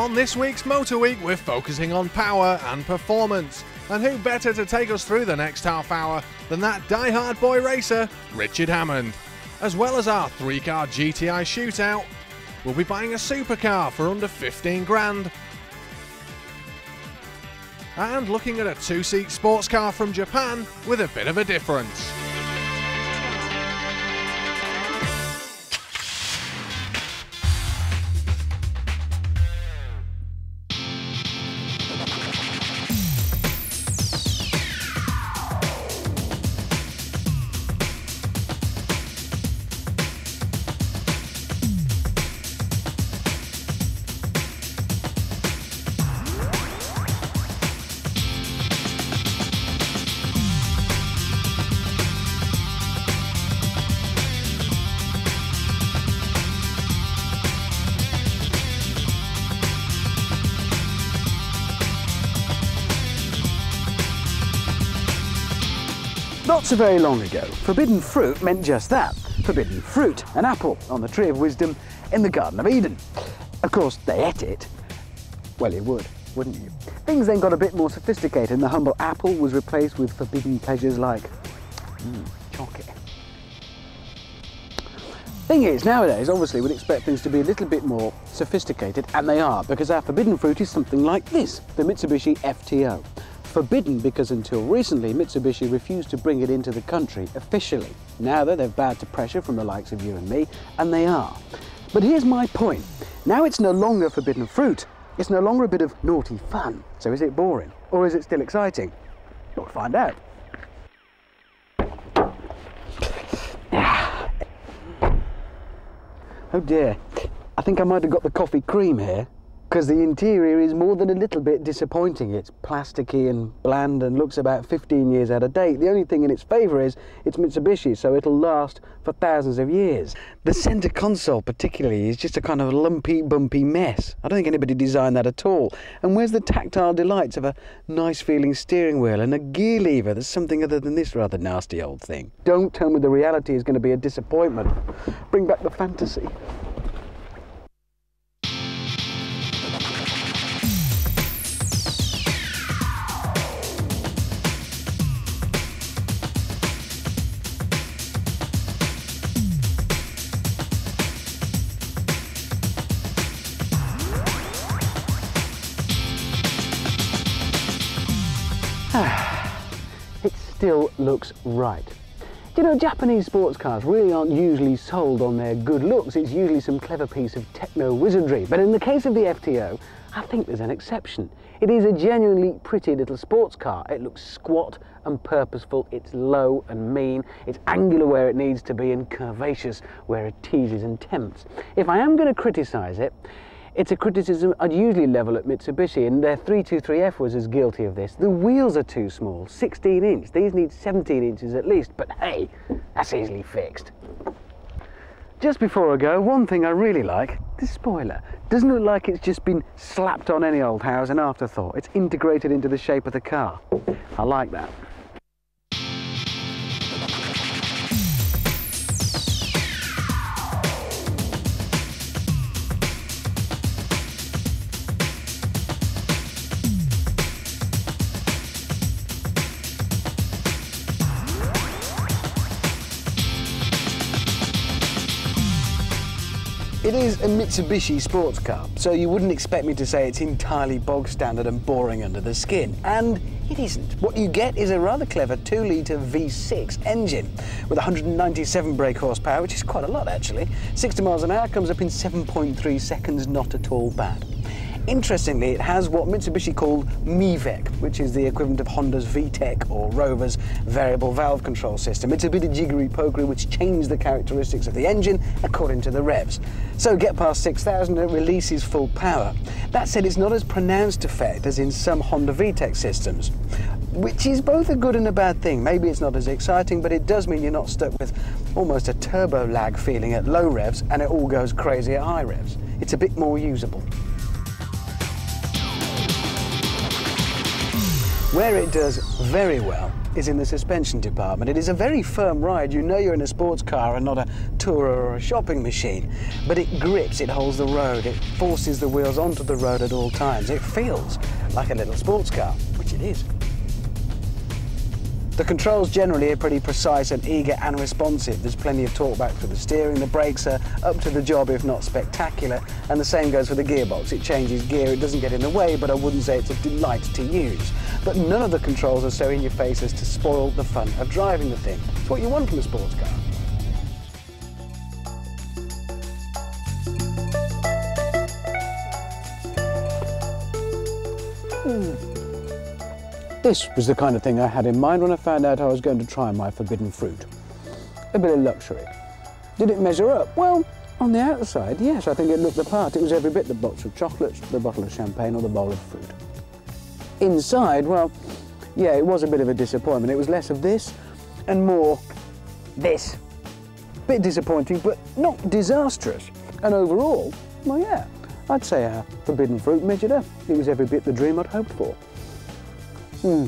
On this week's Motor Week, we're focusing on power and performance. And who better to take us through the next half hour than that die-hard boy racer, Richard Hammond. As well as our three car GTI shootout, we'll be buying a supercar for under 15 grand. And looking at a two seat sports car from Japan with a bit of a difference. Not so very long ago, forbidden fruit meant just that. Forbidden fruit, an apple on the tree of wisdom in the Garden of Eden. Of course, they ate it. Well, you would, wouldn't you? Things then got a bit more sophisticated and the humble apple was replaced with forbidden pleasures like mm, chocolate. Thing is, nowadays, obviously, we'd expect things to be a little bit more sophisticated, and they are, because our forbidden fruit is something like this, the Mitsubishi FTO forbidden because until recently Mitsubishi refused to bring it into the country officially. Now that they've bowed to pressure from the likes of you and me, and they are. But here's my point. Now it's no longer forbidden fruit. It's no longer a bit of naughty fun. So is it boring? Or is it still exciting? You'll find out. Ah. Oh dear, I think I might have got the coffee cream here because the interior is more than a little bit disappointing. It's plasticky and bland and looks about 15 years out of date. The only thing in its favour is it's Mitsubishi, so it'll last for thousands of years. The centre console, particularly, is just a kind of lumpy, bumpy mess. I don't think anybody designed that at all. And where's the tactile delights of a nice feeling steering wheel and a gear lever that's something other than this rather nasty old thing? Don't tell me the reality is going to be a disappointment. Bring back the fantasy. Looks right. You know, Japanese sports cars really aren't usually sold on their good looks. It's usually some clever piece of techno wizardry. But in the case of the FTO, I think there's an exception. It is a genuinely pretty little sports car. It looks squat and purposeful. It's low and mean. It's angular where it needs to be and curvaceous where it teases and tempts. If I am going to criticise it, it's a criticism I'd usually level at Mitsubishi, and their 323F was as guilty of this. The wheels are too small, 16 inch. These need 17 inches at least, but hey, that's easily fixed. Just before I go, one thing I really like, the spoiler. Doesn't look like it's just been slapped on any old house, an afterthought. It's integrated into the shape of the car. I like that. Is a Mitsubishi sports car, so you wouldn't expect me to say it's entirely bog standard and boring under the skin. And it isn't. What you get is a rather clever 2 litre V6 engine with 197 brake horsepower, which is quite a lot actually. 60 miles an hour comes up in 7.3 seconds, not at all bad. Interestingly, it has what Mitsubishi called MIVEC, which is the equivalent of Honda's VTEC or Rover's variable valve control system. It's a bit of jiggery-pokery which changed the characteristics of the engine according to the revs. So get past 6,000 and it releases full power. That said, it's not as pronounced effect as in some Honda VTEC systems, which is both a good and a bad thing. Maybe it's not as exciting, but it does mean you're not stuck with almost a turbo lag feeling at low revs and it all goes crazy at high revs. It's a bit more usable. Where it does very well is in the suspension department. It is a very firm ride. You know you're in a sports car and not a tourer or a shopping machine. But it grips, it holds the road, it forces the wheels onto the road at all times. It feels like a little sports car, which it is. The controls generally are pretty precise and eager and responsive. There's plenty of talkback for the steering. The brakes are up to the job, if not spectacular. And the same goes for the gearbox. It changes gear. It doesn't get in the way, but I wouldn't say it's a delight to use. But none of the controls are so in your face as to spoil the fun of driving the thing. It's what you want from a sports car. This was the kind of thing I had in mind when I found out I was going to try my forbidden fruit. A bit of luxury. Did it measure up? Well, on the outside, yes, I think it looked the part. It was every bit the box of chocolates, the bottle of champagne, or the bowl of fruit. Inside, well, yeah, it was a bit of a disappointment. It was less of this and more this. Bit disappointing, but not disastrous. And overall, well, yeah, I'd say our forbidden fruit measured up. It was every bit the dream I'd hoped for. Hmm.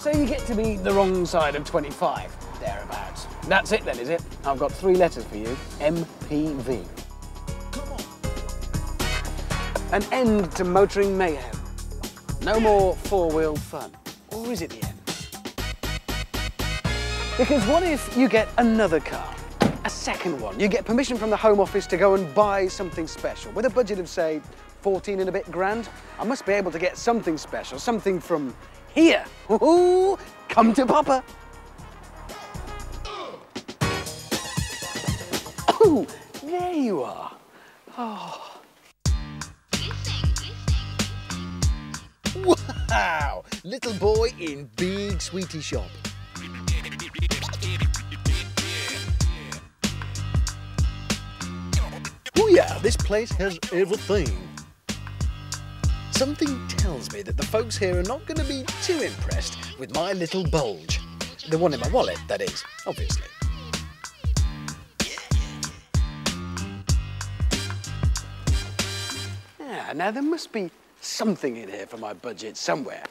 So you get to be the wrong side of 25, thereabouts. That's it then, is it? I've got three letters for you. MPV. An end to motoring mayhem. No more four-wheel fun. Or is it the end? Because what if you get another car? A second one. You get permission from the Home Office to go and buy something special. With a budget of, say, 14 and a bit grand, I must be able to get something special, something from here. Ooh, come to Papa. Oh, there you are. Oh. Wow! Little boy in big sweetie shop. Oh yeah, this place has everything. Something tells me that the folks here are not going to be too impressed with my little bulge. The one in my wallet, that is, obviously. Now there must be something in here for my budget somewhere.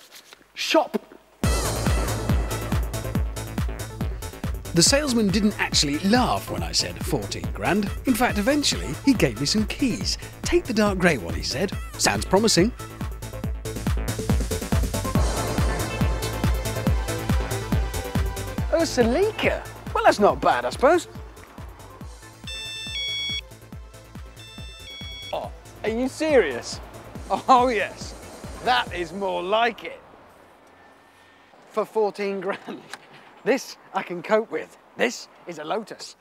Shop! The salesman didn't actually laugh when I said 14 grand. In fact, eventually, he gave me some keys. Take the dark grey one, he said. Sounds promising. Oh, Celica. Well, that's not bad, I suppose. Are you serious? Oh, yes. That is more like it. For 14 grand. This I can cope with. This is a Lotus.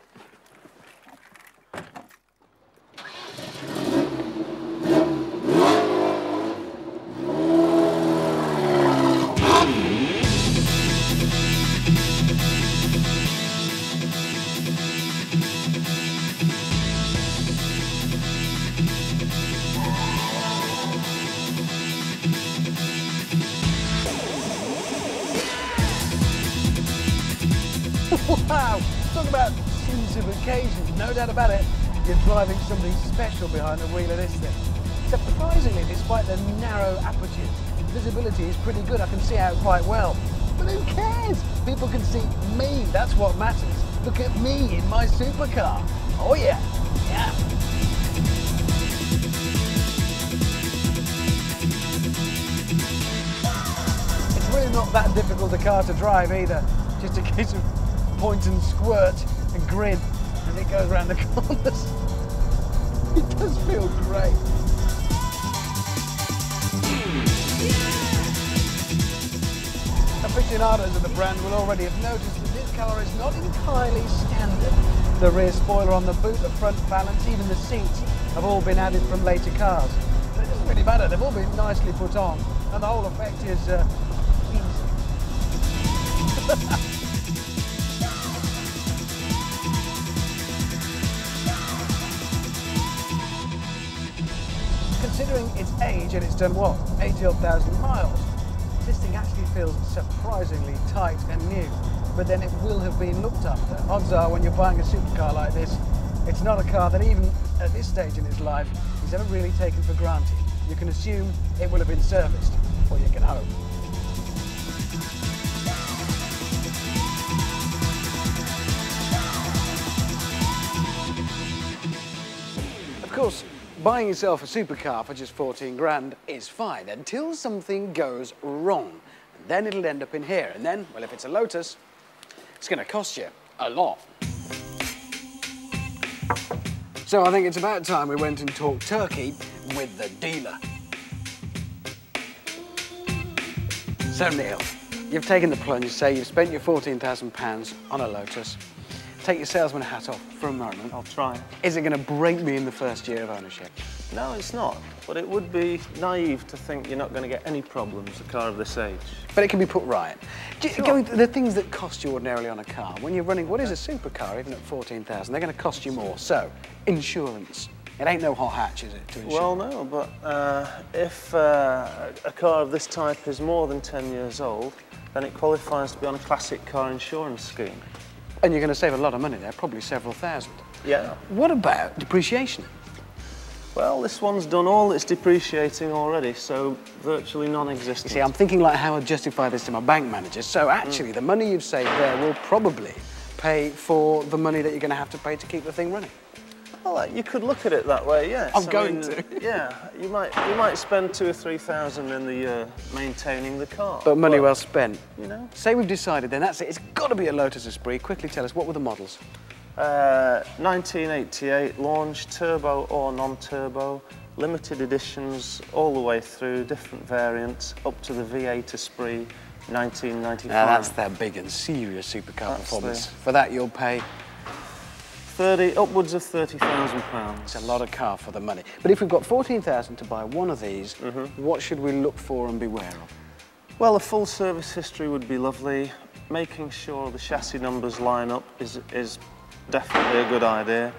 About sins of occasion, no doubt about it. You're driving something special behind the wheel of this thing. Surprisingly, despite the narrow apertures, visibility is pretty good. I can see out quite well. But who cares? People can see me. That's what matters. Look at me in my supercar. Oh yeah, yeah. It's really not that difficult a car to drive either. Just a case of point and squirt and grin as it goes around the corners. It does feel great. Aficionados of the brand will already have noticed that this colour is not entirely standard. The rear spoiler on the boot, the front balance, even the seats have all been added from later cars. But it doesn't really matter, they've all been nicely put on and the whole effect is uh, easy. age and it's done what, 80 odd thousand miles, this thing actually feels surprisingly tight and new. But then it will have been looked after. Odds are when you're buying a supercar like this, it's not a car that even at this stage in its life is ever really taken for granted. You can assume it will have been serviced, or you can hope. Of course, buying yourself a supercar for just 14 grand is fine until something goes wrong. And then it'll end up in here. And then, well, if it's a Lotus, it's going to cost you a lot. So I think it's about time we went and talked turkey with the dealer. So Neil, you've taken the plunge, say you've spent your £14,000 on a Lotus. Take your salesman hat off for a moment. I'll try. Is it going to break me in the first year of ownership? No, it's not. But it would be naive to think you're not going to get any problems a car of this age. But it can be put right. You- Sure. the things that cost you ordinarily on a car, when you're running, what is a supercar, even at 14,000, they're going to cost you more. So, insurance. It ain't no hot hatch, is it, to insure? Well, no, but uh, if uh, a car of this type is more than 10 years old, then it qualifies to be on a classic car insurance scheme. And you're going to save a lot of money there, probably several thousand. Yeah. What about depreciation? Well, this one's done all its depreciating already, so virtually non-existent. see, I'm thinking like how I'd justify this to my bank manager. So actually, mm. the money you've saved there will probably pay for the money that you're going to have to pay to keep the thing running. Well, uh, you could look at it that way, yes. I'm I going mean, to. Yeah, you might you might spend two or three thousand in the year maintaining the car. But money well spent. You know. Say we've decided, then that's it. It's got to be a Lotus Esprit. Quickly tell us, what were the models? Uh, 1988 launch, turbo or non-turbo, limited editions all the way through, different variants, up to the V8 Esprit 1995. Now, that's their big and serious supercar That's performance. the- For that, you'll pay 30, upwards of 30,000 pounds. It's a lot of car for the money. But if we've got 14,000 to buy one of these, what should we look for and beware of? Well, a full service history would be lovely. Making sure the chassis numbers line up is, is definitely a good idea.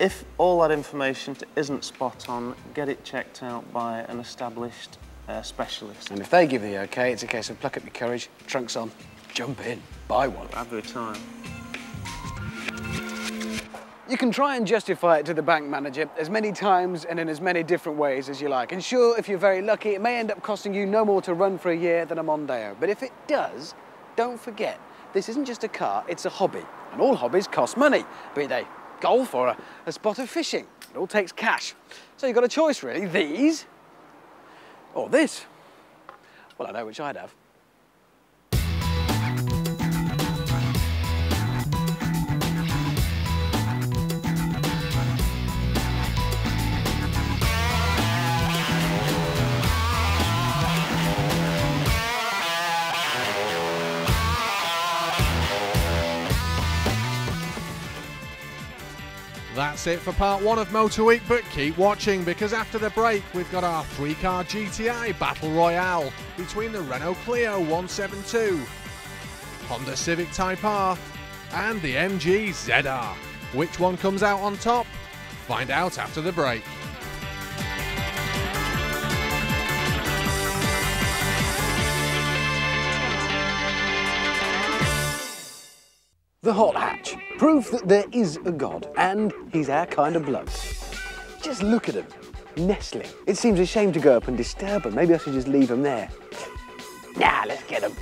If all that information isn't spot on, get it checked out by an established uh, specialist. And if they give the okay, it's a case of pluck up your courage, trunks on, jump in, buy one. Every time. You can try and justify it to the bank manager as many times and in as many different ways as you like. And sure, if you're very lucky, it may end up costing you no more to run for a year than a Mondeo. But if it does, don't forget, this isn't just a car, it's a hobby. And all hobbies cost money, be they golf or a, a spot of fishing. It all takes cash. So you've got a choice, really. These or this. Well, I know which I'd have. That's it for part one of Motor Week, but keep watching because after the break, we've got our three car GTI Battle Royale between the Renault Clio 172, Honda Civic Type R, and the MG ZR. Which one comes out on top? Find out after the break. The Hot Hatch. Proof that there is a God, and he's our kind of bloke. Just look at him, nestling. It seems a shame to go up and disturb him. Maybe I should just leave him there. Nah, let's get him.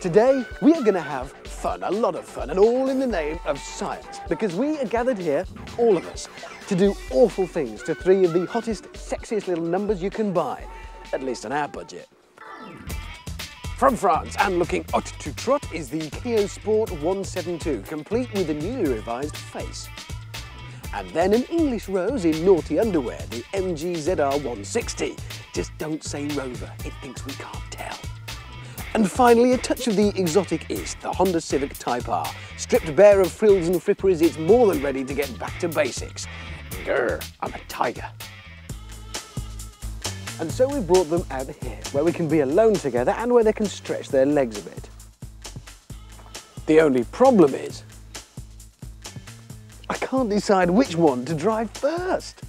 Today, we are going to have fun, a lot of fun, and all in the name of science. Because we are gathered here, all of us, to do awful things to three of the hottest, sexiest little numbers you can buy. At least on our budget. From France and looking hot to trot is the Clio Sport 172, complete with a newly revised face. And then an English rose in naughty underwear, the MG ZR 160. Just don't say Rover, it thinks we can't tell. And finally, a touch of the exotic east, the Honda Civic Type R. Stripped bare of frills and fripperies, it's more than ready to get back to basics. Grr, I'm a tiger. And so we brought them out here, where we can be alone together and where they can stretch their legs a bit. The only problem is, I can't decide which one to drive first.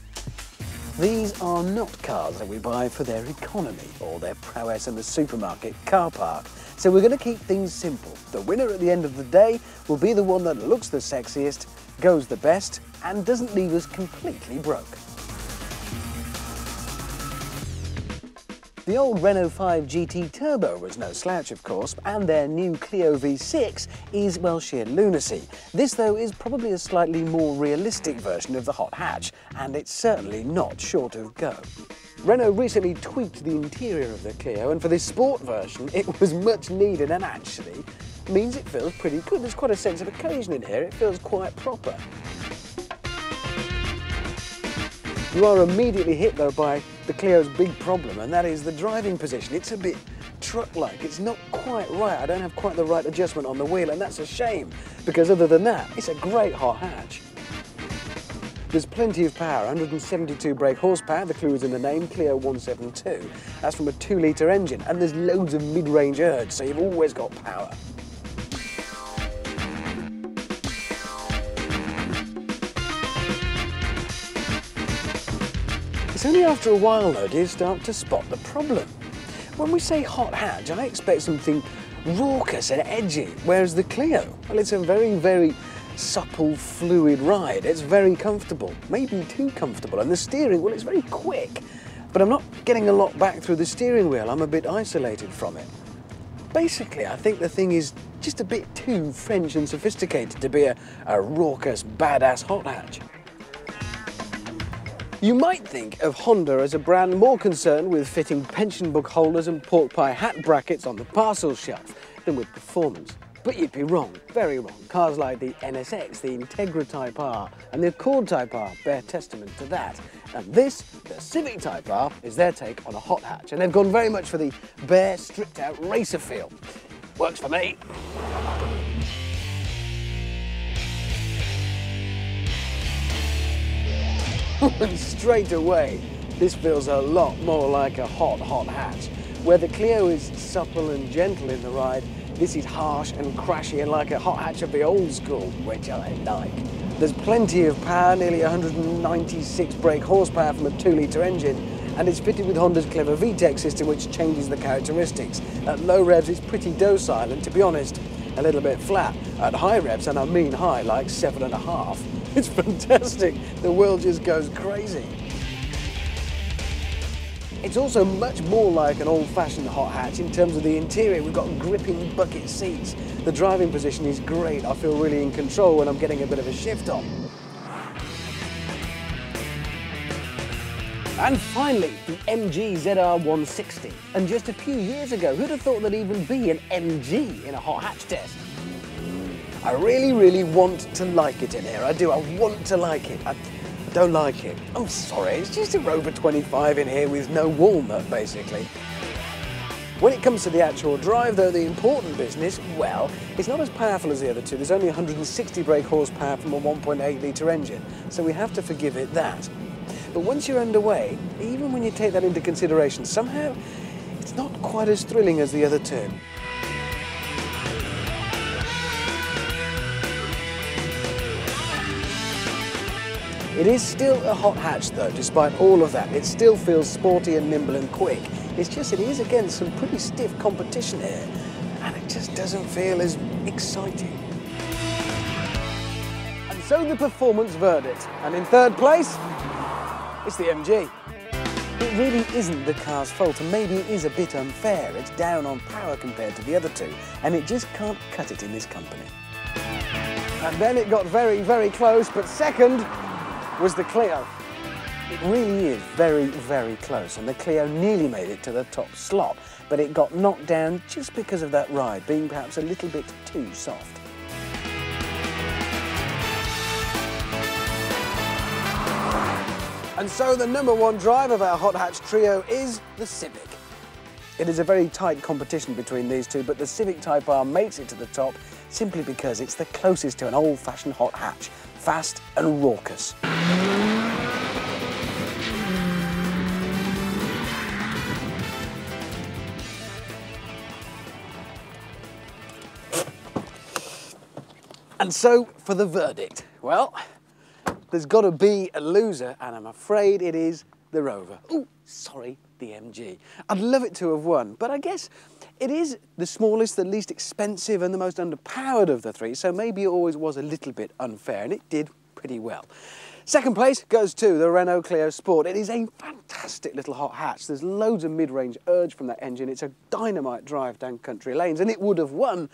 These are not cars that we buy for their economy or their prowess in the supermarket car park. So we're going to keep things simple. The winner at the end of the day will be the one that looks the sexiest, goes the best, and doesn't leave us completely broke. The old Renault 5 GT Turbo was no slouch, of course, and their new Clio V6 is, well, sheer lunacy. This, though, is probably a slightly more realistic version of the hot hatch, and it's certainly not short of go. Renault recently tweaked the interior of the Clio, and for this sport version, it was much needed and actually means it feels pretty good. There's quite a sense of occasion in here. It feels quite proper. You are immediately hit though by the Clio's big problem and that is the driving position. It's a bit truck-like, it's not quite right. I don't have quite the right adjustment on the wheel and that's a shame because other than that, it's a great hot hatch. There's plenty of power, 172 brake horsepower, the clue is in the name, Clio 172. That's from a 2 litre engine and there's loads of mid-range urge so you've always got power. It's only after a while, though, do you start to spot the problem. When we say hot hatch, I expect something raucous and edgy, whereas the Clio, well, it's a very, very supple, fluid ride. It's very comfortable, maybe too comfortable, and the steering, well, it's very quick. But I'm not getting a lot back through the steering wheel. I'm a bit isolated from it. Basically, I think the thing is just a bit too French and sophisticated to be a, a raucous, badass hot hatch. You might think of Honda as a brand more concerned with fitting pension book holders and pork pie hat brackets on the parcel shelf than with performance. But you'd be wrong, very wrong. Cars like the NSX, the Integra Type R and the Accord Type R bear testament to that. And this, the Civic Type R, is their take on a hot hatch. And they've gone very much for the bare, stripped out racer feel. Works for me. And straight away, this feels a lot more like a hot, hot hatch. Where the Clio is supple and gentle in the ride, this is harsh and crashy and like a hot hatch of the old school, which I like. There's plenty of power, nearly 196 brake horsepower from a 2-litre engine, and it's fitted with Honda's clever VTEC system which changes the characteristics. At low revs it's pretty docile and to be honest, a little bit flat. At high revs, and I mean high, like seven and a half, it's fantastic. The world just goes crazy. It's also much more like an old-fashioned hot hatch in terms of the interior. We've got gripping bucket seats. The driving position is great. I feel really in control when I'm getting a bit of a shift on. And finally, the MG ZR160. And just a few years ago, who'd have thought there'd even be an MG in a hot hatch test? I really, really want to like it in here. I do. I want to like it. I don't like it. I'm sorry. It's just a Rover 25 in here with no walnut, basically. When it comes to the actual drive, though, the important business, well, it's not as powerful as the other two. There's only 160 brake horsepower from a 1.8 litre engine, so we have to forgive it that. But once you're underway, even when you take that into consideration, somehow it's not quite as thrilling as the other two. It is still a hot hatch though, despite all of that. It still feels sporty and nimble and quick. It's just it is against some pretty stiff competition here, and it just doesn't feel as exciting. And so the performance verdict. And in third place, it's the MG. It really isn't the car's fault, and maybe it is a bit unfair. It's down on power compared to the other two, and it just can't cut it in this company. And then it got very, very close, but second was the Clio. It really is very, very close, and the Clio nearly made it to the top slot, but it got knocked down just because of that ride, being perhaps a little bit too soft. And so the number one drive of our hot hatch trio is the Civic. It is a very tight competition between these two, but the Civic Type R makes it to the top simply because it's the closest to an old-fashioned hot hatch, fast and raucous. And so for the verdict. Well, there's got to be a loser, and I'm afraid it is the Rover. Oh, sorry, the MG. I'd love it to have won, but I guess it is the smallest, the least expensive and the most underpowered of the three, so maybe it always was a little bit unfair, and it did pretty well. Second place goes to the Renault Clio Sport. It is a fantastic little hot hatch. There's loads of mid-range urge from that engine. It's a dynamite drive down country lanes, and it would have won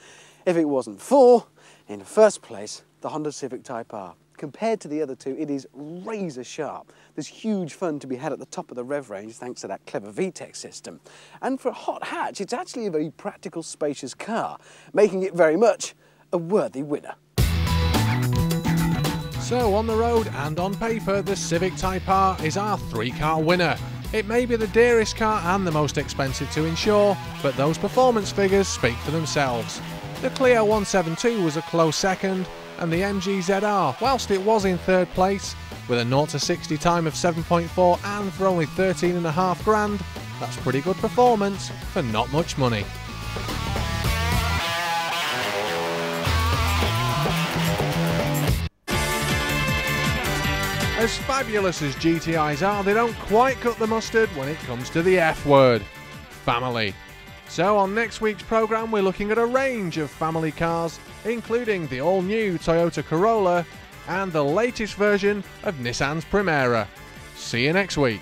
if it wasn't for, in first place, the Honda Civic Type R. Compared to the other two, it is razor sharp. There's huge fun to be had at the top of the rev range thanks to that clever VTEC system. And for a hot hatch, it's actually a very practical, spacious car, making it very much a worthy winner. So on the road and on paper, the Civic Type R is our three-car winner. It may be the dearest car and the most expensive to insure, but those performance figures speak for themselves. The Clio 172 was a close second, and the MG ZR, whilst it was in third place, with a 0 to 60 time of 7.4 and for only 13.5 grand, that's pretty good performance for not much money. As fabulous as GTIs are, they don't quite cut the mustard when it comes to the F word family. So, on next week's programme, we're looking at a range of family cars, including the all new Toyota Corolla and the latest version of Nissan's Primera. See you next week.